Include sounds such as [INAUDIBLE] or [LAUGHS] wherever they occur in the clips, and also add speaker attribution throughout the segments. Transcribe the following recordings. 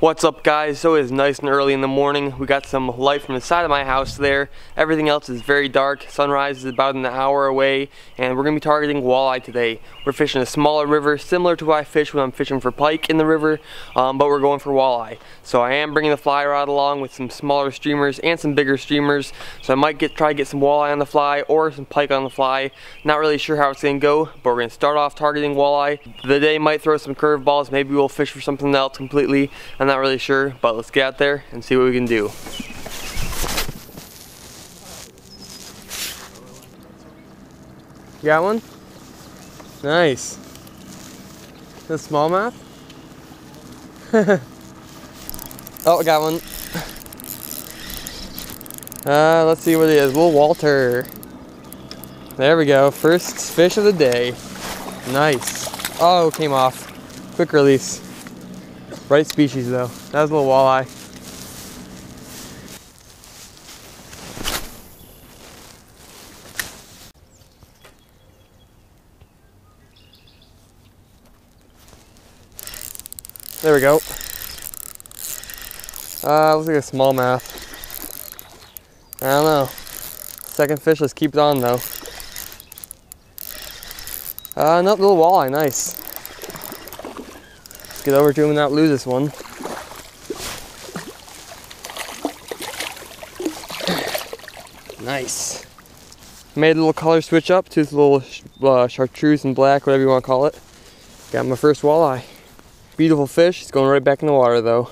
Speaker 1: What's up guys? So it is nice and early in the morning. We got some light from the side of my house there. Everything else is very dark. Sunrise is about an hour away and we're going to be targeting walleye today. We're fishing a smaller river similar to what I fish when I'm fishing for pike in the river um, but we're going for walleye. So I am bringing the fly rod along with some smaller streamers and some bigger streamers. So I might get try to get some walleye on the fly or some pike on the fly. Not really sure how it's going to go but we're going to start off targeting walleye. The day might throw some curveballs. Maybe we'll fish for something else completely. I'm not really sure, but let's get out there and see what we can do. got one? Nice. The smallmouth? [LAUGHS] oh, got one. Uh, let's see what it is. Little Walter. There we go. First fish of the day. Nice. Oh, came off. Quick release. Right species though. That was a little walleye. There we go. Uh, looks like a smallmouth. I don't know. Second fish, let's keep it on though. Uh, nope, little walleye, nice. Get over to him and not lose this one. [COUGHS] Nice. Made a little color switch up to this little uh, chartreuse and black, whatever you want to call it. Got my first walleye. Beautiful fish. It's going right back in the water though.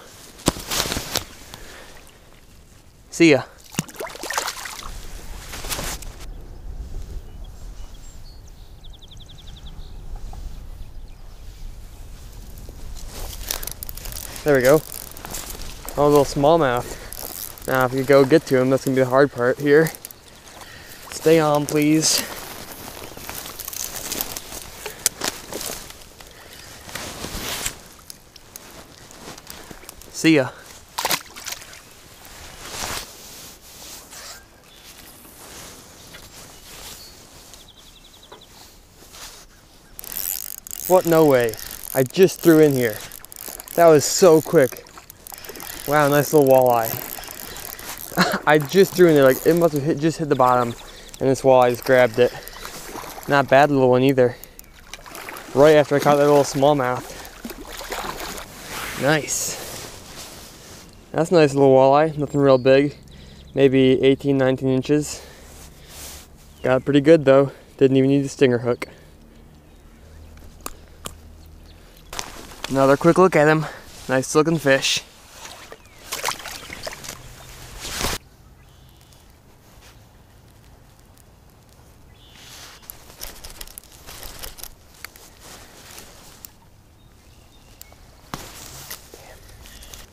Speaker 1: See ya. There we go. Oh, a little smallmouth. Now, if you go get to him, that's gonna be the hard part here. Stay on, please. See ya. What? No way. I just threw in here. That was so quick. Wow, nice little walleye. [LAUGHS] I just threw in there, like it must have hit, just hit the bottom and this walleye just grabbed it. Not bad little one either. Right after I caught that little smallmouth. Nice. That's a nice little walleye, nothing real big. Maybe 18, 19 inches. Got pretty good though. Didn't even need a stinger hook. Another quick look at him. Nice looking fish.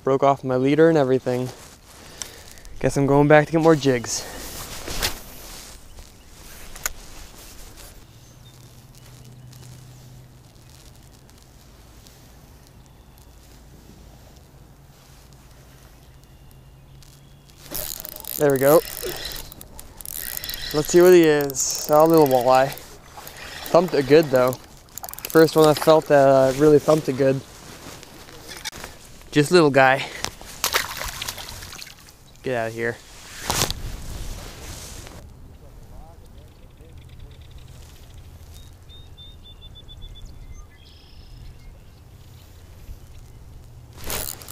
Speaker 1: Broke off my leader and everything. Guess I'm going back to get more jigs. There we go. Let's see what he is. A little walleye. Thumped it good though. First one I felt that uh, really thumped it good. Just little guy. Get out of here.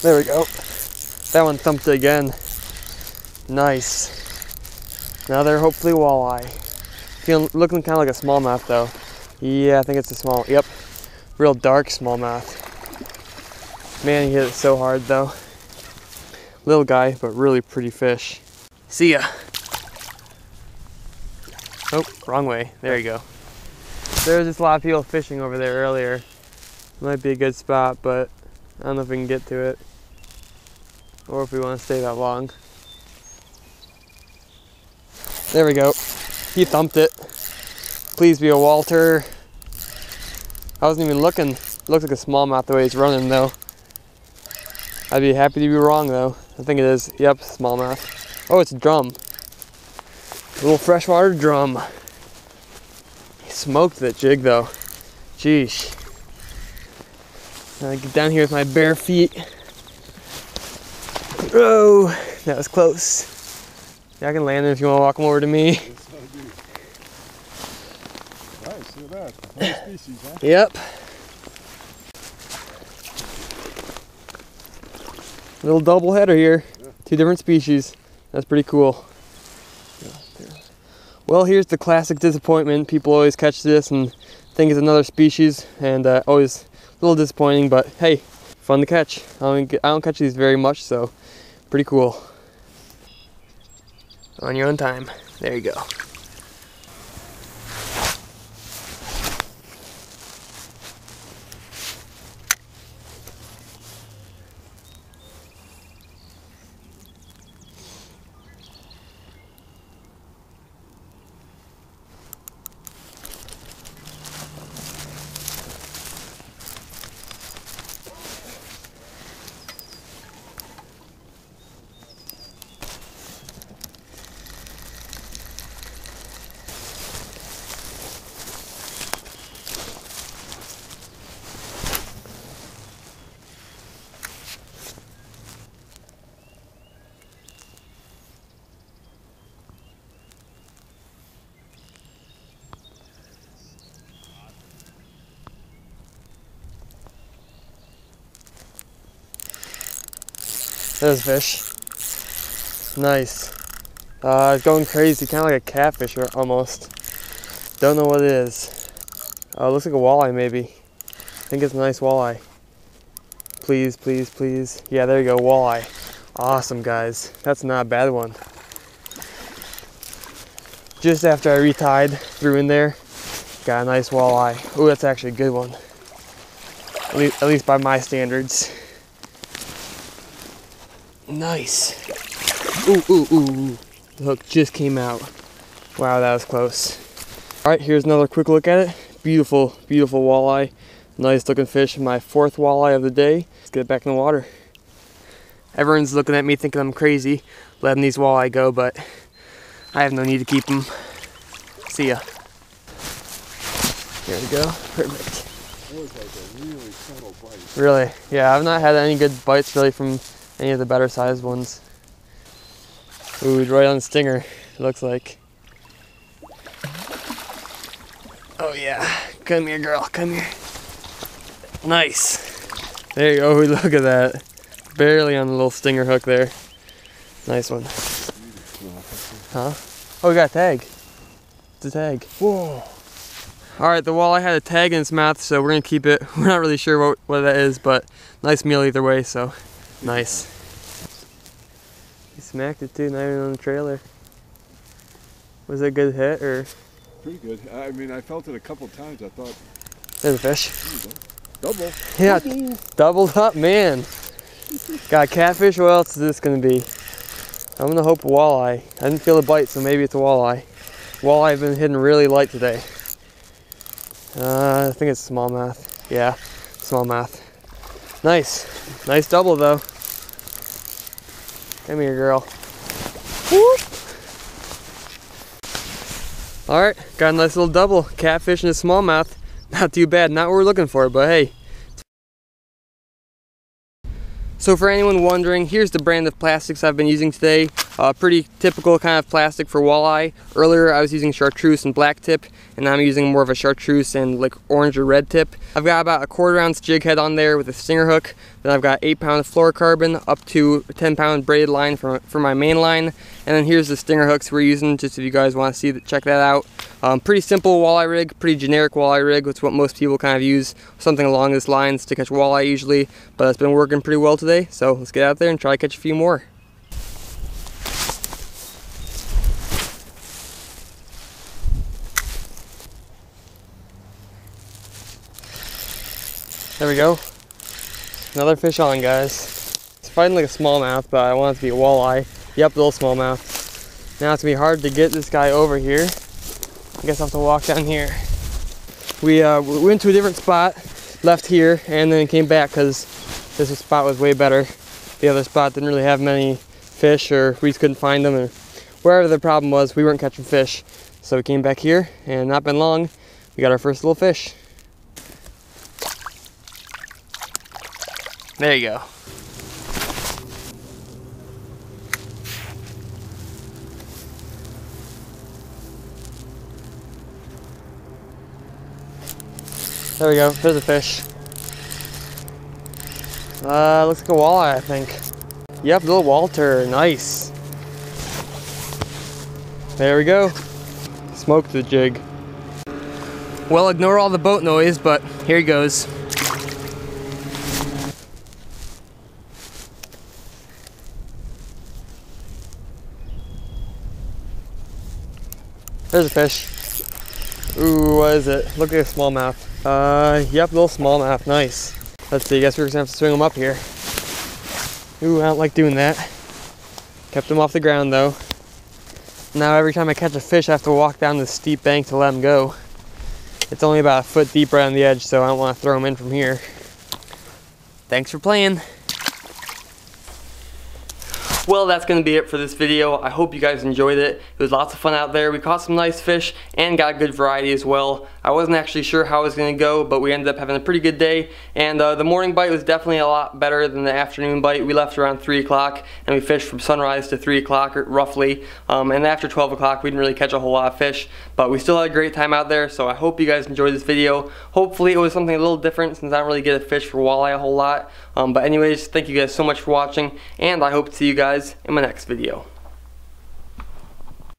Speaker 1: There we go. That one thumped again. Nice. Now they're hopefully walleye. Feeling, looking kind of like a smallmouth though. Yeah, I think it's a small, yep. Real dark smallmouth. Man, he hit it so hard though. Little guy, but really pretty fish. See ya. Oh, wrong way. There you go. There was just a lot of people fishing over there earlier. Might be a good spot, but I don't know if we can get to it. Or if we want to stay that long. There we go. He thumped it. Please be a Walter. I wasn't even looking. Looks like a smallmouth the way he's running though. I'd be happy to be wrong though. I think it is. Yep, smallmouth. Oh, it's a drum. A little freshwater drum. He smoked that jig though. Jeez. I get down here with my bare feet. Oh, that was close. Yeah, I can land him if you want to walk them over to me.
Speaker 2: Nice, look at that. Species, huh?
Speaker 1: Yep. Little double header here. Two different species. That's pretty cool. Well, here's the classic disappointment. People always catch this and think it's another species, and uh, always a little disappointing. But hey, fun to catch. I don't, I don't catch these very much, so pretty cool. On your own time. There you go. There's fish. Nice. Uh, it's going crazy, kind of like a catfish almost. Don't know what it is. Uh, looks like a walleye maybe. I think it's a nice walleye. Please, please, please. Yeah, there you go, walleye. Awesome, guys. That's not a bad one. Just after I retied, threw in there, got a nice walleye. Oh, that's actually a good one. At least, at least by my standards. Nice. Ooh, ooh, ooh. The hook just came out. Wow, that was close. All right, here's another quick look at it. Beautiful, beautiful walleye. Nice looking fish. My fourth walleye of the day. Let's get it back in the water. Everyone's looking at me thinking I'm crazy letting these walleye go, but I have no need to keep them. See ya. There we go. Perfect.
Speaker 2: That was like a really subtle bite.
Speaker 1: Really? Yeah, I've not had any good bites really from any of the better sized ones. Ooh, right on the stinger, it looks like. Oh yeah, come here girl, come here. Nice. There you go, [LAUGHS] look at that. Barely on the little stinger hook there. Nice one. Huh? Oh, we got a tag. It's a tag. Whoa. All right, the walleye had a tag in its mouth, so we're gonna keep it. [LAUGHS] We're not really sure what, what that is, but nice meal either way, so nice. He smacked it too, not even on the trailer. Was it a good hit or
Speaker 2: Pretty good. I mean, I felt it a couple times. I thought,
Speaker 1: there's a fish?
Speaker 2: double.
Speaker 1: Yeah,
Speaker 2: Double.
Speaker 1: doubled up, man. Got catfish, what else is this gonna be? I'm gonna hope walleye. I didn't feel a bite, so maybe it's a walleye. Walleye have been hitting really light today. Uh, I think it's smallmouth. Yeah, smallmouth. Nice. Nice double though. Come here, girl. Whoop. All right, got a nice little double. Catfish and a smallmouth. [LAUGHS] Not too bad. Not what we're looking for, but hey, so for anyone wondering, here's the brand of plastics I've been using today. Pretty typical kind of plastic for walleye. Earlier I was using chartreuse and black tip, and now I'm using more of a chartreuse and like orange or red tip. I've got about a quarter ounce jig head on there with a stinger hook. Then I've got 8 pound fluorocarbon up to 10 pound braided line for, for my main line. And then here's the stinger hooks we're using, just if you guys want to see that, check that out. Um, pretty simple walleye rig, pretty generic walleye rig. It's what most people kind of use, something along these lines to catch walleye usually. But it's been working pretty well today, so let's get out there and try to catch a few more. There we go. Another fish on, guys. It's fighting like a smallmouth, but I want it to be a walleye. Yep, little smallmouth. Now it's gonna be hard to get this guy over here. I guess I'll have to walk down here. We, uh, went to a different spot, left here, and then came back because this spot was way better. The other spot didn't really have many fish, or we just couldn't find them, or wherever the problem was, we weren't catching fish. So we came back here, and not been long, we got our first little fish. There you go. There we go, there's a fish. Uh, looks like a walleye, I think. Yep, little Walter, nice. There we go. Smoked the jig. Well, ignore all the boat noise, but here he goes. There's a fish. Ooh, what is it? Look at a smallmouth. Uh, yep, little smallmouth. Nice. Let's see, I guess we're gonna have to swing them up here. Ooh, I don't like doing that. Kept them off the ground though. Now every time I catch a fish, I have to walk down this steep bank to let them go. It's only about a foot deep right on the edge, so I don't want to throw them in from here. Thanks for playing. Well, that's going to be it for this video. I hope you guys enjoyed it. It was lots of fun out there. We caught some nice fish and got a good variety as well. I wasn't actually sure how it was going to go, but we ended up having a pretty good day. And uh, the morning bite was definitely a lot better than the afternoon bite. We left around 3 o'clock and we fished from sunrise to 3 o'clock roughly. Um, and after 12 o'clock, we didn't really catch a whole lot of fish, but we still had a great time out there. So I hope you guys enjoyed this video. Hopefully it was something a little different since I don't really get a fish for walleye a whole lot. Um, but anyways, thank you guys so much for watching, and I hope to see you guys in my next video.